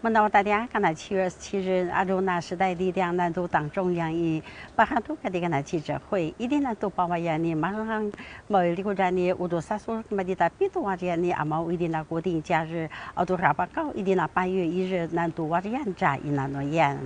我们大家看到七月七日，阿鲁纳时代力量南都党中央以巴哈杜开的个那记者会，一定南都包围亚尼，马上某里个站尼乌多萨苏马迪达比多瓦这尼阿毛一定那固定假日，奥多沙巴高一定那八月一日南都瓦这样扎一那诺样。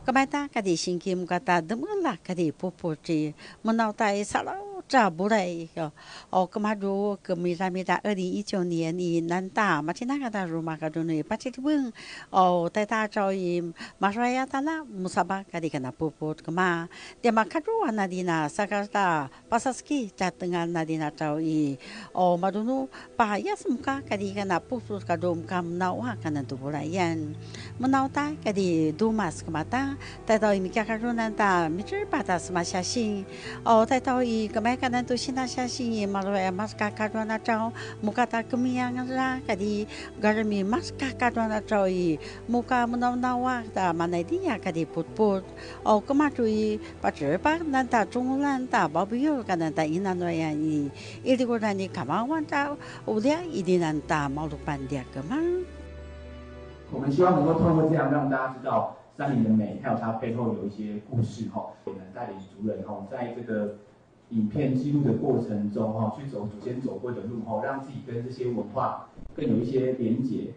Kemana kadi singkim kata demulah kadi puputi menautai salau 这不来个哦，格嘛如格米拉米达二零一九年以南大马提那个大如马个中内巴切的问哦，带大招以马说呀达拉穆萨巴个的个那布布格嘛，dia maka ru ana dina sakarta pasaski jatengan na dina tau i o madunu pahaya semuka kadi kana pusu kadum kam nawa kana tu bulayan menau ta kadi dumas kemata tai tau i mikya karunan ta mitir batas masyasin o tai tau i 卡南多西那下西尼马罗埃马斯卡卡庄那朝，木卡达格米亚格，斯卡卡庄那，卡木诺瓦达马奈迪亚卡迪布布，哦，格玛注意把纸巴南达中南达宝贝尤卡南达伊那诺亚尼，伊里古兰尼卡马万达乌迪伊迪南达马鲁班迪亚格玛。我们希望能够透过这样让大家知道山林的美，还有它背后有一些故事哈。我们带领族人哈，在这个影片记录的过程中，哈，去走祖先走过的路，哈，让自己跟这些文化更有一些连结。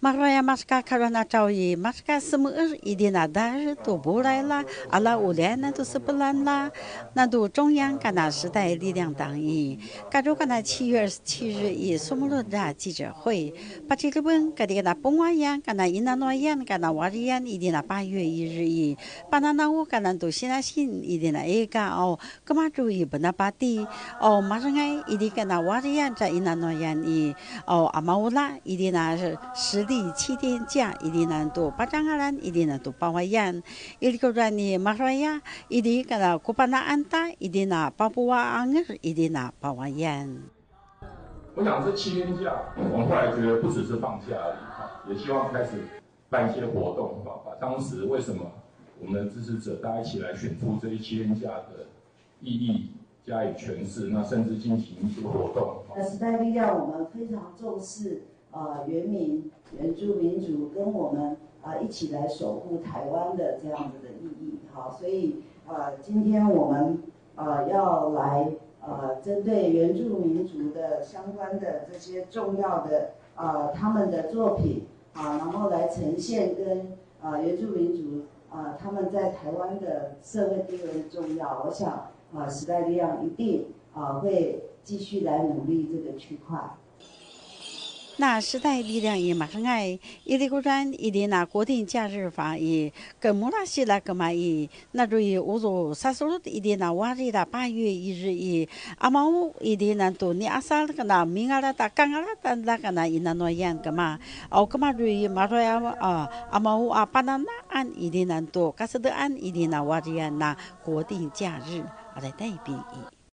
Maraya maska karana tawi maska semua idina dar tu bulai la ala ulai na tu sebelan la na tu 中央干那时代力量党议，加入干那七月二十七日以苏木罗的记者会，把这个问干的那崩瓦样干那伊那诺样干那瓦里样一定那八月一日以，把那那我干那都现在新一定那一个哦，干嘛注意不那巴蒂哦，马上哎一定干那瓦里样在伊那诺样以哦阿玛乌拉一定那是十第七天假一定难度巴掌阿兰一定难度巴瓦宴一定个那古巴那安达一定那巴布瓦安格斯一定那巴瓦宴我想这七天假我们后来觉得不只是放假而已也希望开始办一些活动把吧当时为什么我们的支持者大家一起来选出这一七天假的意义加以诠释那甚至进行一些活动那时代力量我们非常重视呃，原民、原住民族跟我们啊一起来守护台湾的这样子的意义，好，所以呃，今天我们呃要来呃针对原住民族的相关的这些重要的呃他们的作品啊，然后来呈现跟啊原住民族啊他们在台湾的社会地位的重要，我想啊时代力量一定啊会继续来努力这个区块。那时代力量也马上爱，伊里个人伊里那国定假日法伊，跟木拉西那个嘛伊，那注意我说啥时候伊里那瓦里那八月一日伊，阿毛伊里那都你阿啥那个那明阿拉达刚阿拉达那个那伊那诺样个嘛，哦个嘛注意马说呀啊阿毛阿巴那那按伊里那都，可是的按伊里那瓦里那国定假日，阿来代表伊。